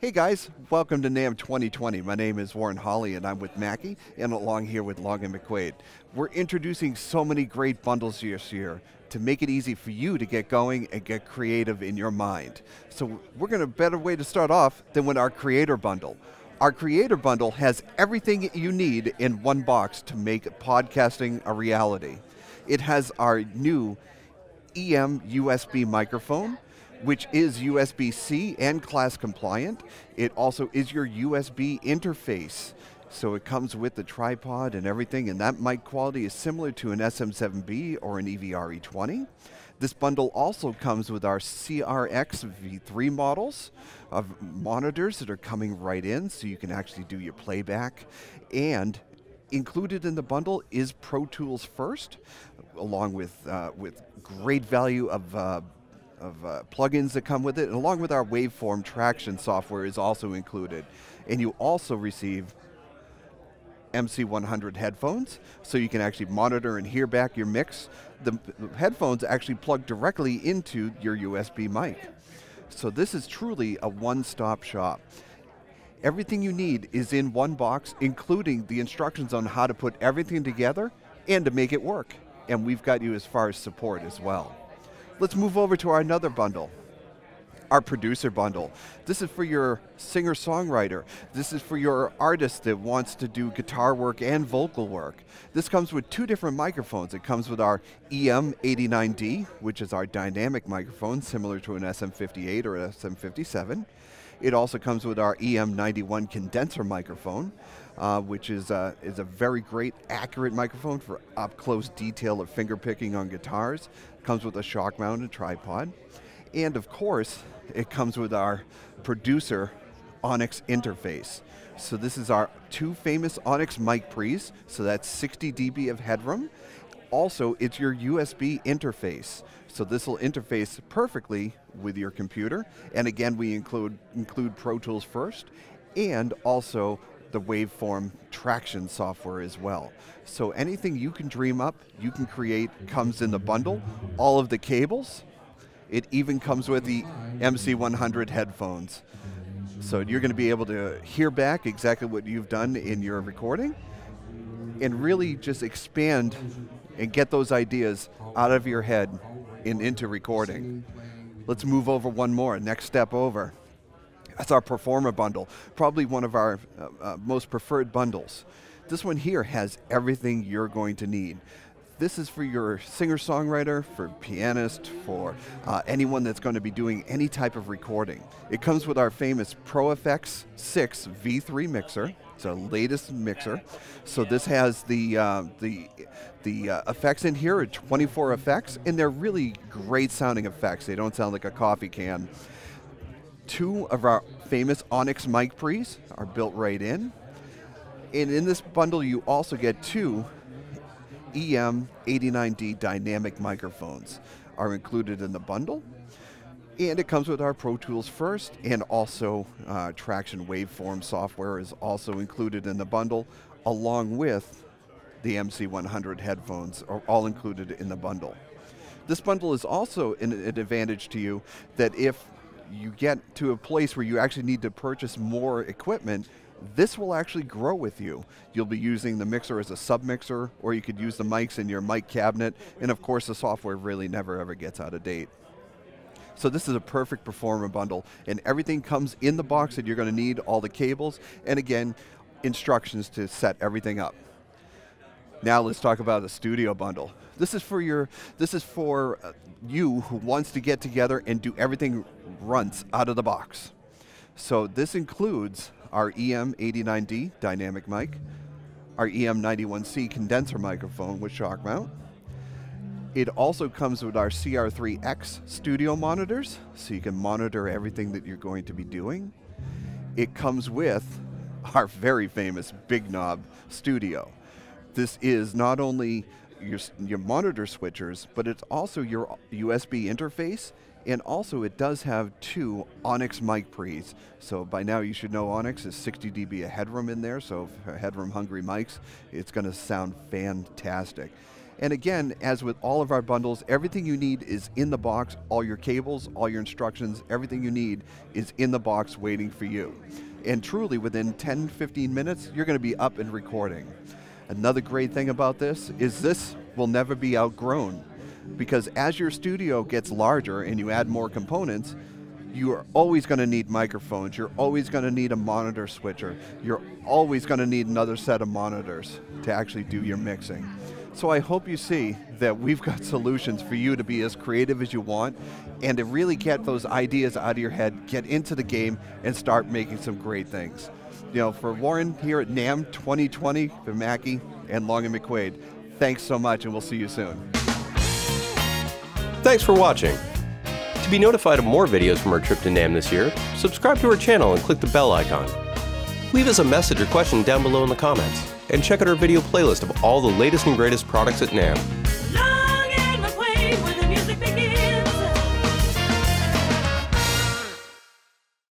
Hey guys, welcome to NAMM 2020. My name is Warren Holly and I'm with Mackie and along here with Long and McQuade. We're introducing so many great bundles this year to make it easy for you to get going and get creative in your mind. So we're going to better way to start off than with our creator bundle. Our creator bundle has everything you need in one box to make podcasting a reality. It has our new EM USB microphone, which is USB-C and class compliant. It also is your USB interface. So it comes with the tripod and everything, and that mic quality is similar to an SM7B or an EV RE20. This bundle also comes with our CRX V3 models of monitors that are coming right in, so you can actually do your playback. And included in the bundle is Pro Tools First, along with, uh, with great value of uh, of uh, plugins that come with it, and along with our waveform Tracktion software is also included. And you also receive MC100 headphones, so you can actually monitor and hear back your mix. The, headphones actually plug directly into your USB mic. So this is truly a one-stop shop. Everything you need is in one box, including the instructions on how to put everything together and to make it work. And we've got you as far as support as well. Let's move over to our another bundle our producer bundle. This is for your singer-songwriter. This is for your artist that wants to do guitar work and vocal work. This comes with two different microphones. It comes with our EM89D, which is our dynamic microphone, similar to an SM58 or an SM57. It also comes with our EM91 condenser microphone, uh, which is, uh, is a very great, accurate microphone for up-close detail of finger picking on guitars. Comes with a shock-mounted tripod. And of course, it comes with our producer Onyx interface. So this is our two famous Onyx mic pre's, so that's 60 dB of headroom. Also, it's your USB interface. So this will interface perfectly with your computer. And again, we include, include Pro Tools first, and also the waveform Tracktion software as well. So anything you can dream up, you can create, comes in the bundle. All of the cables, it even comes with the MC100 headphones. So you're going to be able to hear back exactly what you've done in your recording and really just expand and get those ideas out of your head and into recording. Let's move over one more, next step over. That's our Performer bundle, probably one of our uh, uh, most preferred bundles. This one here has everything you're going to need. This is for your singer-songwriter, for pianist, for uh, anyone that's going to be doing any type of recording. It comes with our famous Pro FX 6 V3 mixer. It's our latest mixer. So this has the uh, the the uh, effects in here are 24 effects, and they're really great sounding effects. They don't sound like a coffee can. Two of our famous Onyx mic pre's are built right in. And in this bundle, you also get two EM89D dynamic microphones are included in the bundle. And it comes with our Pro Tools first, and also uh, Tracktion Waveform software is also included in the bundle, along with the MC100 headphones are all included in the bundle. This bundle is also an, an advantage to you that if you get to a place where you actually need to purchase more equipment, this will actually grow with you. You'll be using the mixer as a sub-mixer, or you could use the mics in your mic cabinet, and of course the software really never ever gets out of date. So this is a perfect performer bundle, and everything comes in the box that you're going to need, all the cables, and again, instructions to set everything up. Now let's talk about the studio bundle. This is for your, this is for uh, you who wants to get together and do everything runs out of the box. So this includes our EM89D dynamic mic, our EM91C condenser microphone with shock mount. It also comes with our CR3X studio monitors, so you can monitor everything that you're going to be doing. It comes with our very famous Big Knob Studio. This is not only your, your monitor switchers, but it's also your USB interface and also it does have two Onyx mic pre's. So by now you should know Onyx is 60 dB of headroom in there, so headroom hungry mics, it's going to sound fantastic. And again, as with all of our bundles, everything you need is in the box. All your cables, all your instructions, everything you need is in the box waiting for you. And truly, within 10, 15 minutes, you're going to be up and recording. Another great thing about this is this will never be outgrown because as your studio gets larger and you add more components, you are always going to need microphones. You're always going to need a monitor switcher. You're always going to need another set of monitors to actually do your mixing. So I hope you see that we've got solutions for you to be as creative as you want and to really get those ideas out of your head, get into the game, and start making some great things. You know, for Warren here at NAMM 2020, for Mackie and Long and McQuade, thanks so much and we'll see you soon. Thanks for watching. To be notified of more videos from our trip to NAMM this year, subscribe to our channel and click the bell icon. Leave us a message or question down below in the comments, and check out our video playlist of all the latest and greatest products at NAMM.